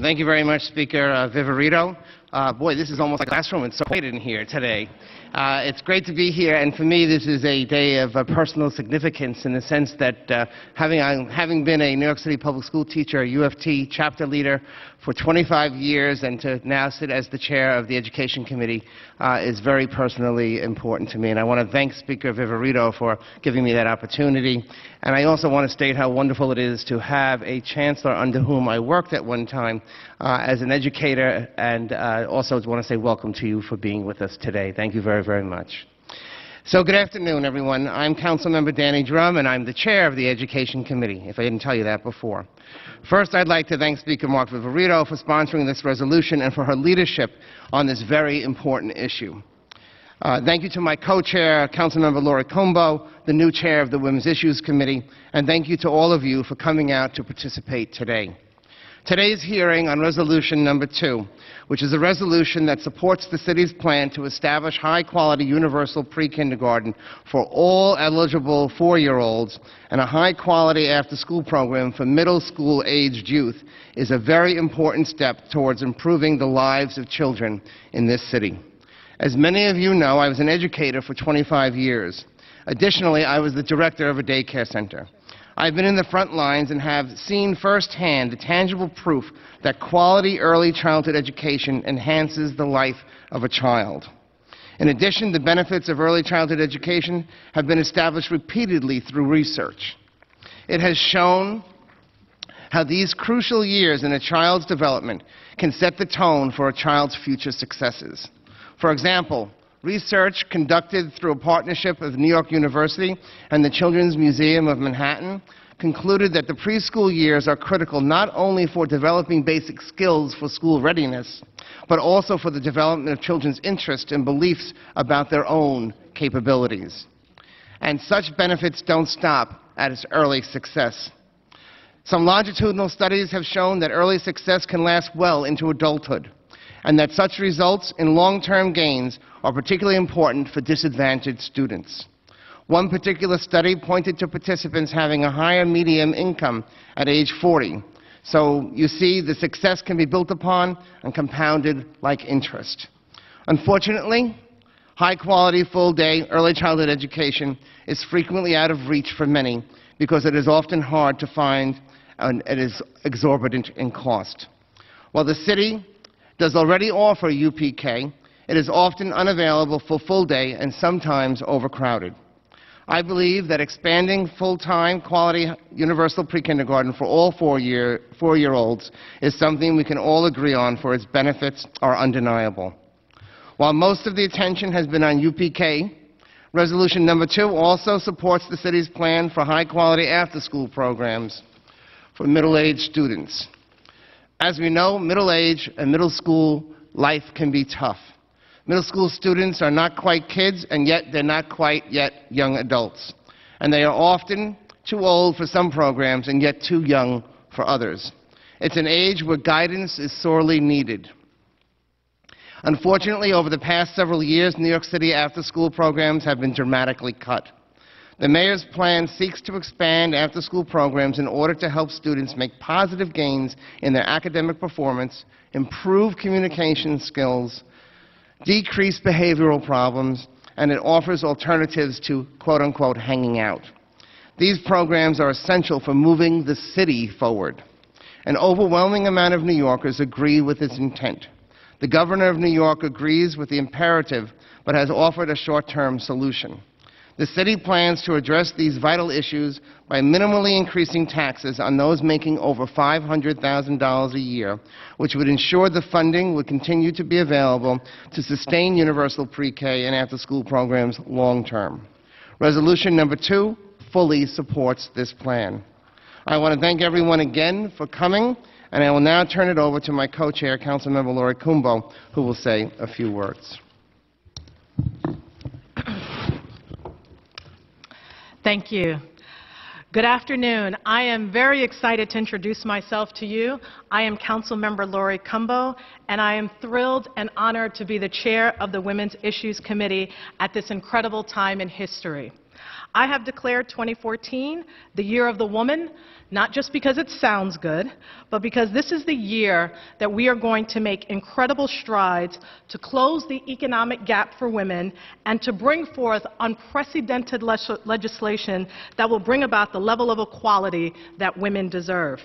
Thank you very much, Speaker uh, Viverito. Uh, boy, this is almost like a classroom. It's so quiet in here today. Uh, it's great to be here, and for me, this is a day of uh, personal significance in the sense that uh, having, having been a New York City public school teacher, a UFT chapter leader for 25 years, and to now sit as the chair of the Education Committee uh, is very personally important to me. And I want to thank Speaker Viverito for giving me that opportunity. And I also want to state how wonderful it is to have a chancellor under whom I worked at one time uh, as an educator, and also want to say welcome to you for being with us today. Thank you very, very much. So good afternoon, everyone. I'm Councilmember Danny Dromm, and I'm the chair of the Education Committee, if I didn't tell you that before. First, I'd like to thank Speaker Mark Viverito for sponsoring this resolution and for her leadership on this very important issue. Uh, thank you to my co-chair, Councilmember Laurie Cumbo, the new chair of the Women's Issues Committee, and thank you to all of you for coming out to participate today. Today's hearing on resolution number two, which is a resolution that supports the city's plan to establish high-quality universal pre-kindergarten for all eligible four-year-olds and a high-quality after-school program for middle school-aged youth, is a very important step towards improving the lives of children in this city. As many of you know, I was an educator for 25 years. Additionally, I was the director of a daycare center. I've been in the front lines and have seen firsthand the tangible proof that quality early childhood education enhances the life of a child. In addition, the benefits of early childhood education have been established repeatedly through research. It has shown how these crucial years in a child's development can set the tone for a child's future successes. For example, Research conducted through a partnership of New York University and the Children's Museum of Manhattan concluded that the preschool years are critical not only for developing basic skills for school readiness, but also for the development of children's interest and beliefs about their own capabilities. And such benefits don't stop at its early success. Some longitudinal studies have shown that early success can last well into adulthood and that such results in long-term gains are particularly important for disadvantaged students. One particular study pointed to participants having a higher median income at age 40. So you see, the success can be built upon and compounded like interest. Unfortunately, high-quality, full-day early childhood education is frequently out of reach for many because it is often hard to find and it is exorbitant in cost. While the city does already offer UPK, it is often unavailable for full day and sometimes overcrowded. I believe that expanding full-time quality universal pre-kindergarten for all four-year, four-year-olds is something we can all agree on for its benefits are undeniable. While most of the attention has been on UPK, Resolution number two also supports the city's plan for high-quality after-school programs for middle-aged students. As we know, middle age and middle school life can be tough. Middle school students are not quite kids, and yet they're not quite yet young adults. And they are often too old for some programs and yet too young for others. It's an age where guidance is sorely needed. Unfortunately, over the past several years, New York City after-school programs have been dramatically cut. The mayor's plan seeks to expand after-school programs in order to help students make positive gains in their academic performance, improve communication skills, decrease behavioral problems, and it offers alternatives to quote-unquote hanging out. These programs are essential for moving the city forward. An overwhelming amount of New Yorkers agree with its intent. The governor of New York agrees with the imperative, but has offered a short-term solution. The city plans to address these vital issues by minimally increasing taxes on those making over $500,000 a year, which would ensure the funding would continue to be available to sustain universal pre-K and after-school programs long term. Resolution number two fully supports this plan. I want to thank everyone again for coming, and I will now turn it over to my co-chair, Councilmember Laurie Cumbo, who will say a few words. Thank you. Good afternoon. I am very excited to introduce myself to you. I am Council Member Laurie Cumbo, and I am thrilled and honored to be the chair of the Women's Issues Committee at this incredible time in history. I have declared 2014 the year of the woman, not just because it sounds good, but because this is the year that we are going to make incredible strides to close the economic gap for women and to bring forth unprecedented legislation that will bring about the level of equality that women deserve.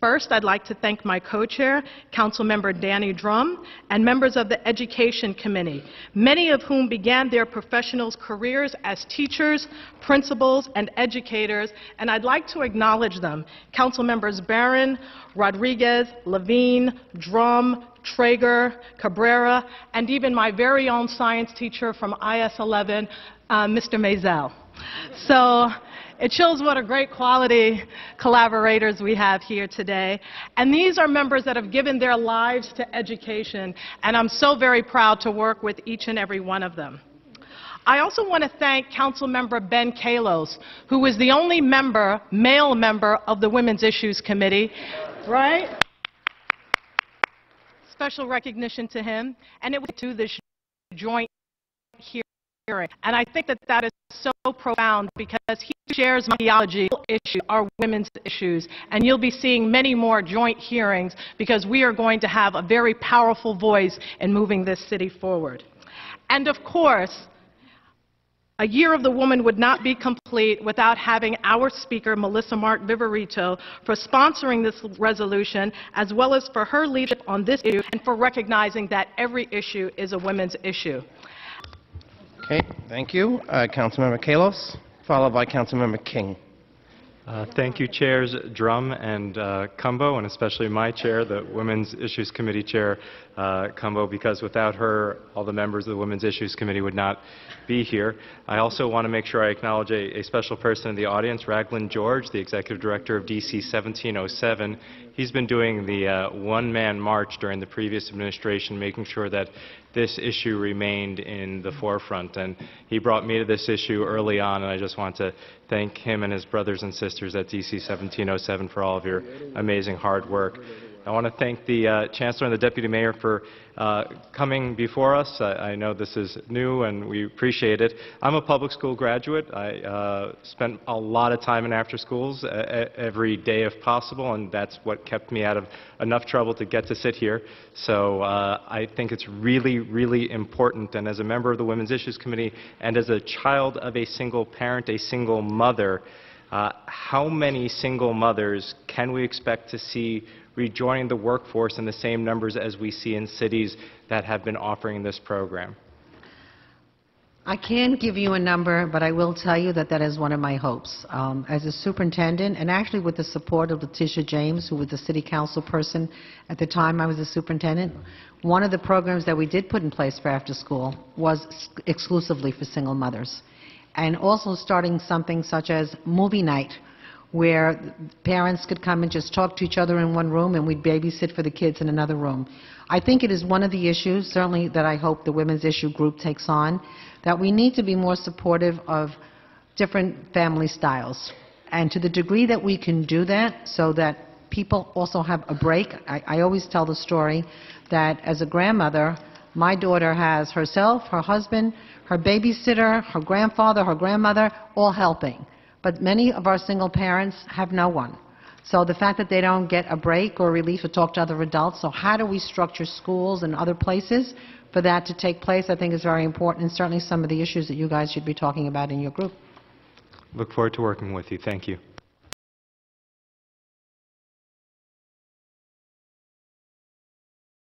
First, I'd like to thank my co-chair, Councilmember Danny Dromm, and members of the Education Committee, many of whom began their professional careers as teachers, principals, and educators, and I'd like to acknowledge them. Councilmembers Barron, Rodriguez, Levine, Dromm, Treyger, Cabrera, and even my very own science teacher from IS-11, uh, Mr. Maisel. So it shows what a great quality collaborators we have here today. And these are members that have given their lives to education, and I'm so very proud to work with each and every one of them. I also want to thank Councilmember Ben Kallos, who is the only member, male member of the Women's Issues Committee, right? Special recognition to him, and it was to this joint And I think that that is so profound because he shares my theology issue, our women's issues, and you'll be seeing many more joint hearings because we are going to have a very powerful voice in moving this city forward. And of course, a year of the woman would not be complete without having our speaker, Melissa Mark Viverito, for sponsoring this resolution, as well as for her leadership on this issue and for recognizing that every issue is a women's issue. Okay, thank you. Uh, Councilmember Kallos, followed by Councilmember King. Uh, Thank you, Chairs Dromm and uh, Cumbo, and especially my chair, the Women's Issues Committee Chair, uh, Cumbo, because without her, all the members of the Women's Issues Committee would not be here. I also want to make sure I acknowledge a a special person in the audience, Raglan George, the Executive Director of DC 1707. He's been doing the uh, one-man march during the previous administration, making sure that this issue remained in the forefront. And he brought me to this issue early on, and I just want to thank him and his brothers and sisters at DC 1707 for all of your amazing hard work. I want to thank the uh, Chancellor and the Deputy Mayor for uh, coming before us. I, I know this is new and we appreciate it. I'm a public school graduate. I uh, spent a lot of time in after schools every day if possible, and that's what kept me out of enough trouble to get to sit here. So uh, I think it's really, really important. And as a member of the Women's Issues Committee and as a child of a single parent, a single mother, uh, how many single mothers can we expect to see rejoining the workforce in the same numbers as we see in cities that have been offering this program? I can't give you a number, but I will tell you that that is one of my hopes. Um, As a superintendent, and actually with the support of Letitia James, who was the city council person at the time I was a superintendent, one of the programs that we did put in place for after-school was exclusively for single mothers. And also starting something such as movie night, where parents could come and just talk to each other in one room, and we'd babysit for the kids in another room. I think it is one of the issues, certainly that I hope the Women's Issue Group takes on, that we need to be more supportive of different family styles. And to the degree that we can do that, so that people also have a break, I, I always tell the story that as a grandmother, my daughter has herself, her husband, her babysitter, her grandfather, her grandmother, all helping. But many of our single parents have no one. So the fact that they don't get a break or relief to talk to other adults, so how do we structure schools and other places for that to take place, I think is very important, and certainly some of the issues that you guys should be talking about in your group. Look forward to working with you. Thank you.